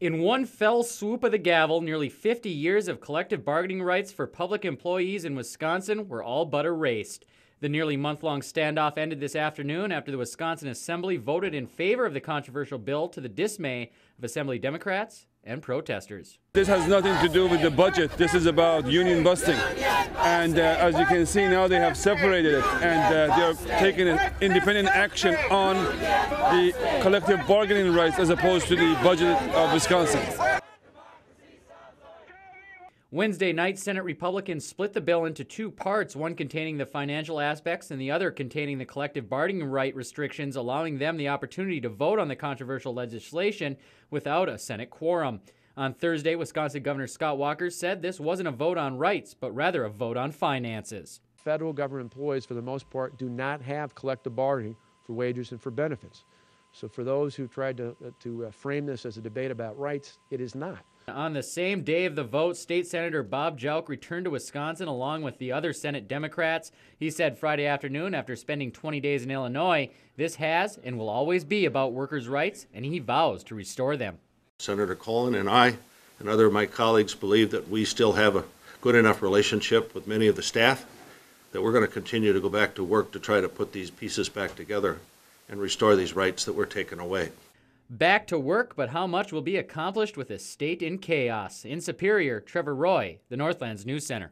In one fell swoop of the gavel, nearly 50 years of collective bargaining rights for public employees in Wisconsin were all but erased. The nearly month long standoff ended this afternoon after the Wisconsin Assembly voted in favor of the controversial bill to the dismay of Assembly Democrats and protesters. This has nothing to do with the budget. This is about union busting. And uh, as you can see now, they have separated it and uh, they're taking independent action on the collective bargaining rights as opposed to the budget of Wisconsin. Wednesday night, Senate Republicans split the bill into two parts, one containing the financial aspects and the other containing the collective bargaining right restrictions, allowing them the opportunity to vote on the controversial legislation without a Senate quorum. On Thursday, Wisconsin Governor Scott Walker said this wasn't a vote on rights, but rather a vote on finances. Federal government employees, for the most part, do not have collective bargaining for wages and for benefits. So, for those who tried to, uh, to uh, frame this as a debate about rights, it is not. On the same day of the vote, State Senator Bob Jauch returned to Wisconsin along with the other Senate Democrats. He said Friday afternoon, after spending 20 days in Illinois, this has and will always be about workers' rights, and he vows to restore them. Senator Cullen and I and other of my colleagues believe that we still have a good enough relationship with many of the staff that we're going to continue to go back to work to try to put these pieces back together and restore these rights that were taken away. Back to work, but how much will be accomplished with a state in chaos? In Superior, Trevor Roy, the Northlands News Center.